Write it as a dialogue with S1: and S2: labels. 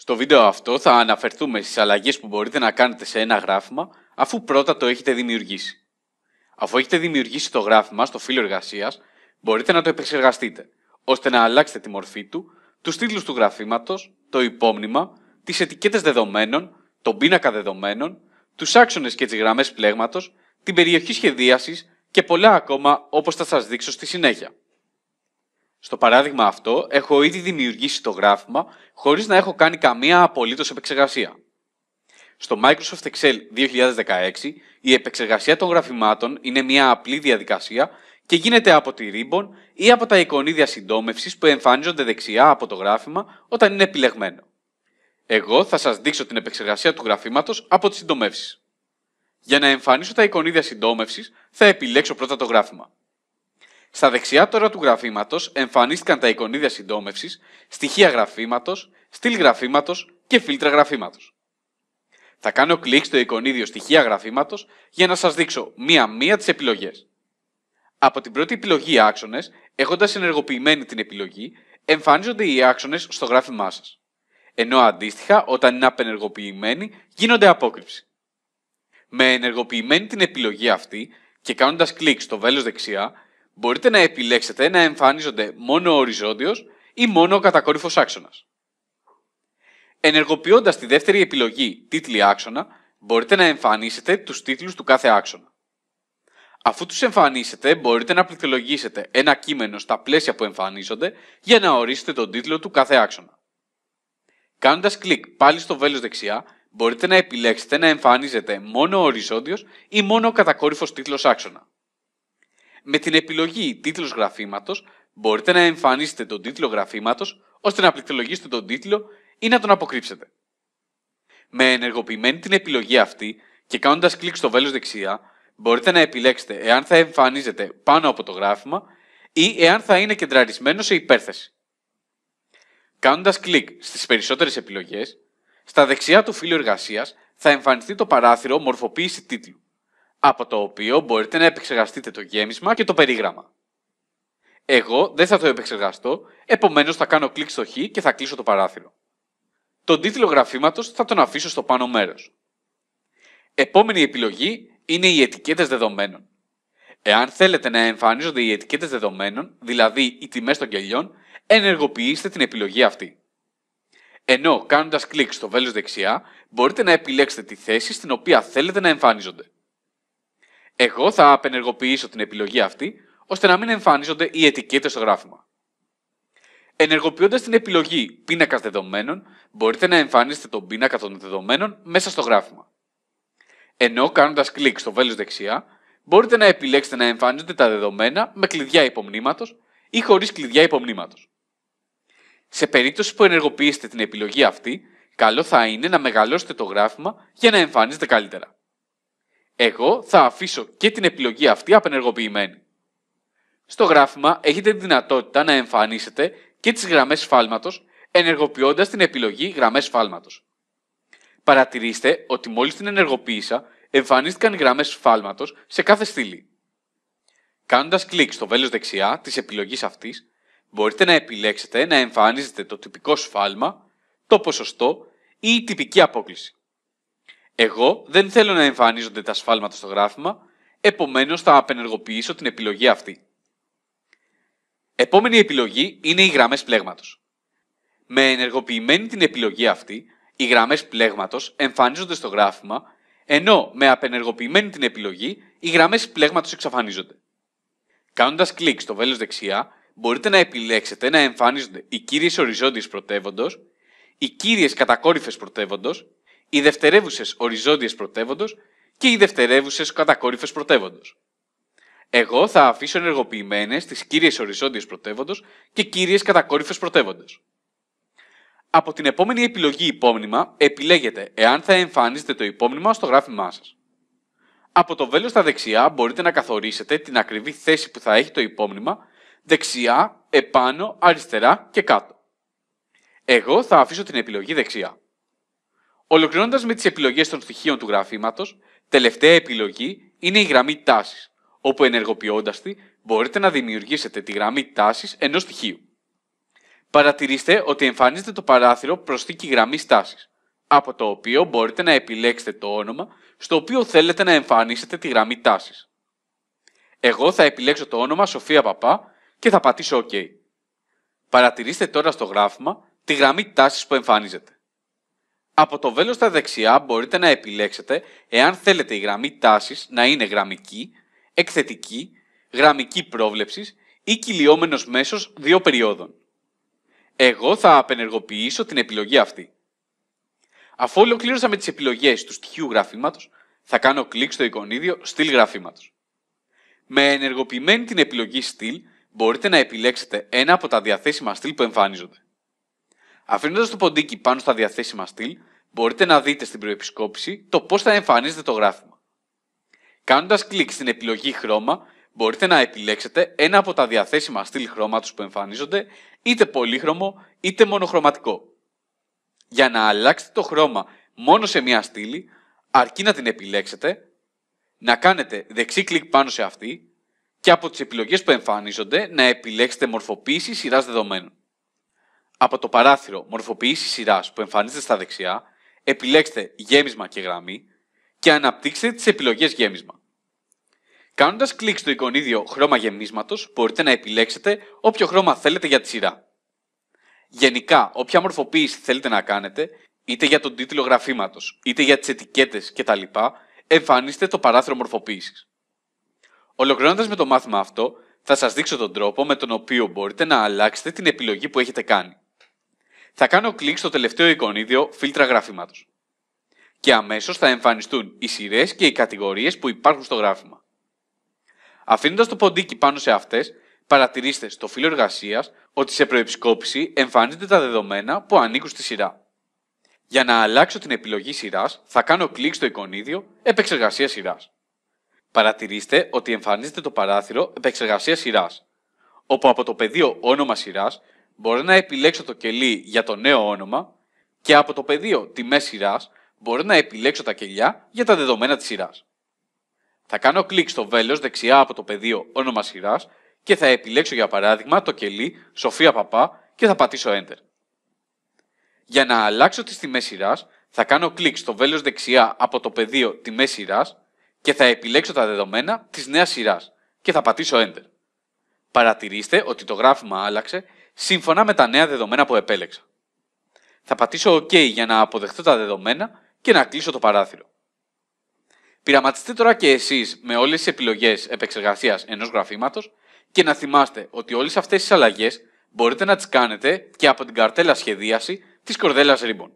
S1: Στο βίντεο αυτό θα αναφερθούμε στις αλλαγές που μπορείτε να κάνετε σε ένα γράφημα αφού πρώτα το έχετε δημιουργήσει. Αφού έχετε δημιουργήσει το γράφημα στο φύλλο εργασίας, μπορείτε να το επεξεργαστείτε, ώστε να αλλάξετε τη μορφή του, τους τίτλους του γραφήματος, το υπόμνημα, τις ετικέτες δεδομένων, τον πίνακα δεδομένων, τους άξονες και τις γραμμές πλέγματος, την περιοχή σχεδίασης και πολλά ακόμα όπως θα σας δείξω στη συνέχεια. Στο παράδειγμα αυτό, έχω ήδη δημιουργήσει το γράφημα χωρίς να έχω κάνει καμία απολύτως επεξεργασία. Στο Microsoft Excel 2016, η επεξεργασία των γραφημάτων είναι μια απλή διαδικασία και γίνεται από τη Ribbon ή από τα εικονίδια συντόμευσης που εμφανίζονται δεξιά από το γράφημα όταν είναι επιλεγμένο. Εγώ θα σας δείξω την επεξεργασία του γραφήματος από τις συντομεύσεις. Για να εμφανίσω τα εικονίδια συντόμευσης, θα επιλέξω πρώτα το γράφημα. Στα δεξιά τώρα του γραφήματος εμφανίστηκαν τα εικονίδια συντόμευσης, στοιχεία γραφήματος, στυλ γραφήματος και φίλτρα γραφήματος. Θα κάνω κλικ στο εικονίδιο στοιχεία γραφήματος για να σας δείξω μία-μία τις επιλογές. Από την πρώτη επιλογή άξονες, έχοντας ενεργοποιημένη την επιλογή, εμφανίζονται οι άξονες στο γράφημά σας. Ενώ αντίστοιχα, όταν είναι απενεργοποιημένοι, γίνονται απόκρυψη. Με ενεργοποιημένη την επιλογή αυτή και κάνοντας κλικ στο βέλος δεξιά, μπορείτε να επιλέξετε να εμφανίζονται μόνο ο οριζόντιος ή μόνο ο κατακόρυφος άξονας. Ενεργοποιώντας τη δεύτερη επιλογή τίτλοι άξονα, μπορείτε να εμφανίσετε τους τίτλους του κάθε άξονα. Αφού τους εμφανίσετε, μπορείτε να πληκτρολογήσετε ένα κείμενο στα πλαίσια που εμφανίζονται για να ορίσετε τον τίτλο του κάθε άξονα. Κάνοντας κλικ πάλι στο βέλος δεξιά, μπορείτε να επιλέξετε να εμφανίζετε μόνο ο οριζόντιος ή μόνο ο κατακόρυφος τίτλος άξονα. Με την επιλογή τίτλος γραφήματος μπορείτε να εμφανίσετε τον τίτλο γραφήματος ώστε να πληκτρολογήσετε τον τίτλο ή να τον αποκρύψετε. Με ενεργοποιημένη την επιλογή αυτή και κάνοντας κλικ στο βέλος δεξιά μπορείτε να επιλέξετε εάν θα εμφανίζεται πάνω από το γράφημα ή εάν θα είναι κεντραρισμένο σε υπέρθεση. Κάνοντας κλικ στις περισσότερες επιλογές, στα δεξιά του φύλλου εργασίας θα εμφανιστεί το παράθυρο Μορφοποίηση τίτλου από το οποίο μπορείτε να επεξεργαστείτε το γέμισμα και το περίγραμμα. Εγώ δεν θα το επεξεργαστώ, επομένως θα κάνω κλικ στο χ και θα κλείσω το παράθυρο. Τον τίτλο γραφήματος θα τον αφήσω στο πάνω μέρος. Επόμενη επιλογή είναι οι ετικέτες δεδομένων. Εάν θέλετε να εμφανίζονται οι ετικέτες δεδομένων, δηλαδή οι τιμές των κελιών, ενεργοποιήστε την επιλογή αυτή. Ενώ κάνοντας κλικ στο βέλος δεξιά, μπορείτε να επιλέξετε τη θέση στην οποία θέλετε να εμφανίζονται. Εγώ θα απενεργοποιήσω την επιλογή αυτή, ώστε να μην εμφανίζονται οι ετικέτες στο γράφημα. Ενεργοποιώντας την επιλογή πίνακας δεδομένων, μπορείτε να εμφανίσετε τον πίνακα των δεδομένων μέσα στο γράφημα. Ενώ κάνοντας κλικ στο βέλος δεξιά, μπορείτε να επιλέξετε να εμφανίζονται τα δεδομένα με κλειδιά υπομνήματος ή χωρίς κλειδιά υπομνήματος. Σε περίπτωση που ενεργοποιήσετε την επιλογή αυτή, καλό θα είναι να μεγαλώσετε το γράφημα για να εμφανίζετε καλύτερα εγώ θα αφήσω και την επιλογή αυτή απενεργοποιημένη. Στο γράφημα έχετε τη δυνατότητα να εμφανίσετε και τις γραμμές φάλματος ενεργοποιώντας την επιλογή γραμμές φάλματος. Παρατηρήστε ότι μόλις την ενεργοποίησα εμφανίστηκαν οι γραμμές φάλματος σε κάθε στήλη. Κάνοντας κλικ στο βέλος δεξιά της επιλογής αυτής, μπορείτε να επιλέξετε να εμφανίζετε το τυπικό σφάλμα, το ποσοστό ή η τυπική απόκληση. Εγώ δεν θέλω να εμφανίζονται τα σφάλματα στο γράφημα, επομένως θα απενεργοποιήσω την επιλογή αυτή. Επόμενη επιλογή είναι οι γραμμές πλέγματος. Με ενεργοποιημένη την επιλογή αυτή, οι γραμμές πλέγματος εμφανίζονται στο γράφημα, ενώ με απενεργοποιημένη την επιλογή, οι γραμμές πλέγματος εξαφανίζονται. Κάνοντας κλικ στο βέλος δεξιά, μπορείτε να επιλέξετε να εμφανίζονται οι κύριες οριζόντιες πρωτεύοντος, οι κύριες κατακόρυφες πρωτεύοντος οι δευτερεύουσες οριζόντιες πρωτεύοντος και οι δευτερεύουσες κατακόρυφες πρωτεύοντος. Εγώ θα αφήσω ενεργοποιημένες τις κύριες οριζόντιες πρωτεύοντος και κύριες κατακόρυφες πρωτεύοντο. Από την επόμενη επιλογή υπόμνημα επιλέγετε εάν θα εμφανίζετε το υπόμνημα στο γράφημά σας. Από το βέλος στα δεξιά μπορείτε να καθορίσετε την ακριβή θέση που θα έχει το υπόμνημα δεξιά, επάνω, αριστερά και κάτω. Εγώ θα αφήσω την επιλογή δεξιά. Ολοκληρώνοντας με τις επιλογές των στοιχείων του γραφήματος, τελευταία επιλογή είναι η γραμμή τάσης, όπου ενεργοποιώντας τη μπορείτε να δημιουργήσετε τη γραμμή τάσης ενός στοιχείου. Παρατηρήστε ότι εμφανίζεται το παράθυρο προσθήκη γραμμής τάσης, από το οποίο μπορείτε να επιλέξετε το όνομα στο οποίο θέλετε να εμφανίσετε τη γραμμή τάσης. Εγώ θα επιλέξω το όνομα Σοφία Παπά και θα πατήσω OK. Παρατηρήστε τώρα στο γράφημα τη γραμμή τάσης που εμφανίζεται. Από το βέλος στα δεξιά μπορείτε να επιλέξετε εάν θέλετε η γραμμή τάσης να είναι γραμμική, εκθετική, γραμμική πρόβλεψης ή κυλιόμενος μέσος δύο περιόδων. Εγώ θα απενεργοποιήσω την επιλογή αυτή. Αφού ολοκλήρωσα με τις επιλογές του στοιχείου γραφήματος, θα κάνω κλικ στο εικονίδιο στυλ γραφήματος. Με ενεργοποιημένη την επιλογή στυλ, μπορείτε να επιλέξετε ένα από τα διαθέσιμα στυλ που εμφανίζονται. Αφήνοντας το ποντίκι πάνω στα διαθέσιμα στυλ, μπορείτε να δείτε στην προεπισκόπηση το πώς θα εμφανίζεται το γράφημα. Κάνοντας κλικ στην επιλογή χρώμα, μπορείτε να επιλέξετε ένα από τα διαθέσιμα στυλ χρώματος που εμφανίζονται, είτε πολύχρωμο είτε μονοχρωματικό. Για να αλλάξετε το χρώμα μόνο σε μία στήλη, αρκεί να την επιλέξετε, να κάνετε δεξί κλικ πάνω σε αυτή και από τις επιλογές που εμφανίζονται να επιλέξετε μορφοποίηση σειράς δεδομένων. Από το παράθυρο μορφοποίηση σειράς που εμφανίζεται στα δεξιά, επιλέξτε γέμισμα και γραμμή και αναπτύξτε τις επιλογές γέμισμα. Κάνοντας κλικ στο εικονίδιο χρώμα γεμίσματος, μπορείτε να επιλέξετε όποιο χρώμα θέλετε για τη σειρά. Γενικά, όποια μορφοποίηση θέλετε να κάνετε, είτε για τον τίτλο γραφήματος, είτε για τις ετικέτες κτλ., εμφανίστε το παράθυρο μορφοποίησης. Ολοκληρώνοντας με το μάθημα αυτό, θα σας δείξω τον τρόπο με τον οποίο μπορείτε να αλλάξετε την επιλογή που έχετε κάνει. Θα κάνω κλικ στο τελευταίο εικονίδιο φίλτρα γραφήματο. Και αμέσως θα εμφανιστούν οι σειρές και οι κατηγορίες που υπάρχουν στο γράφημα. Αφήνοντας το ποντίκι πάνω σε αυτές, παρατηρήστε στο φύλλο εργασίας ότι σε προεπισκόπηση εμφανίζονται τα δεδομένα που ανήκουν στη σειρά. Για να αλλάξω την επιλογή σειράς, θα κάνω κλικ στο εικονίδιο Επεξεργασία σειράς. Παρατηρήστε ότι εμφανίζεται το παράθυρο Επεξεργασία σειράς, όπου από το πεδίο Όνομα σειράς μπορώ να επιλέξω το κελί για το νέο όνομα και από το πεδίο Τιμές σειράς μπορώ να επιλέξω τα κελιά για τα δεδομένα της σειράς. Θα κάνω κλικ στο βέλος δεξιά από το πεδίο όνομα σειράς και θα επιλέξω για παράδειγμα το κελί Σοφία Παπά και θα πατήσω Enter. Για να αλλάξω τις τιμές σειράς, θα κάνω κλικ στο βέλος δεξιά από το πεδίο τιμές σειράς και θα επιλέξω τα δεδομένα της νέας σειράς και θα πατήσω Enter. Παρατηρήστε ότι το γράφημα άλλαξε σύμφωνα με τα νέα δεδομένα που επέλεξα. Θα πατήσω OK για να αποδεχτώ τα δεδομένα και να κλείσω το παράθυρο. Πειραματιστείτε τώρα και εσείς με όλες τις επιλογές επεξεργασίας ενός γραφήματος και να θυμάστε ότι όλες αυτές τις αλλαγές μπορείτε να τις κάνετε και από την καρτέλα σχεδίαση της Κορδέλας Ribbon.